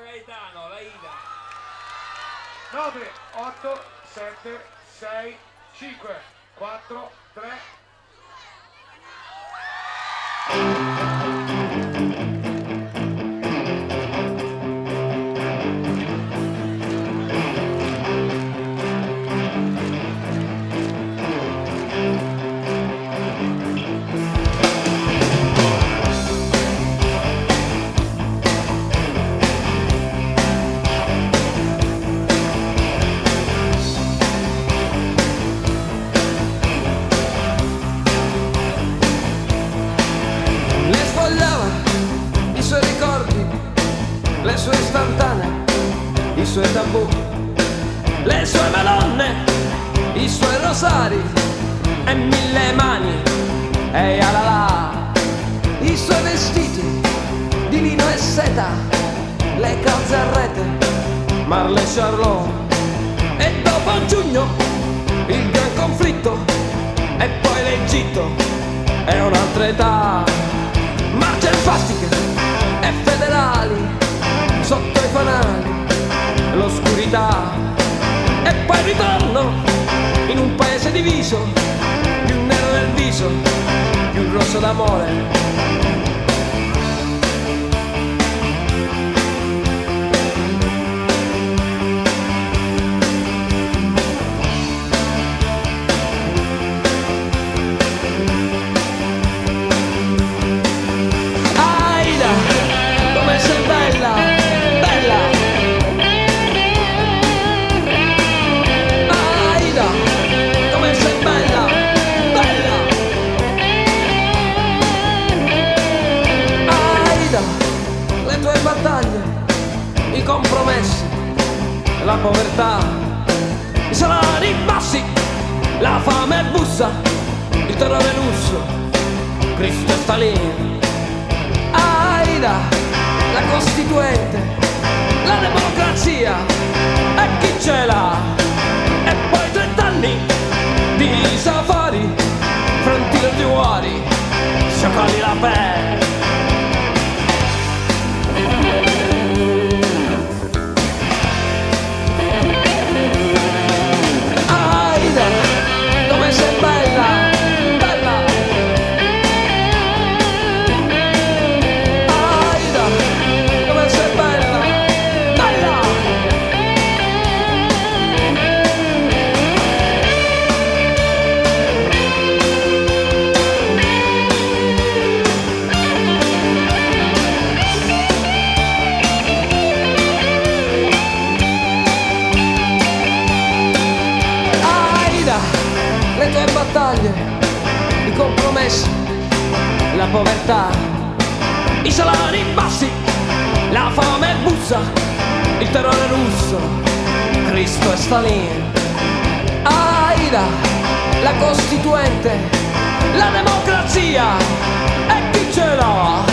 Gaetano, la Ida. 9, 8, 7, 6, 5, 4, 3. Sue istantanee, i suoi tabù, le sue madonne, i suoi rosari e mille mani. E alala, i suoi vestiti di lino e seta, le calze a rete, Marle Charlot. E dopo giugno il gran conflitto e poi l'Egitto è un'altra età. Marce fastiche e federali l'oscurità e poi ritorno in un paese diviso più nero del viso più rosso d'amore povertà, i salari bassi, la fame bussa, il terrore lusso, Cristo e Stalin. Aida, la Costituente, la democrazia, e chi ce l'ha? E poi trent'anni di safari, compromessi, la povertà, i salari bassi, la fame bussa, il terrore russo, Cristo e Stalin. Aida, la Costituente, la democrazia, e chi ce l'ha?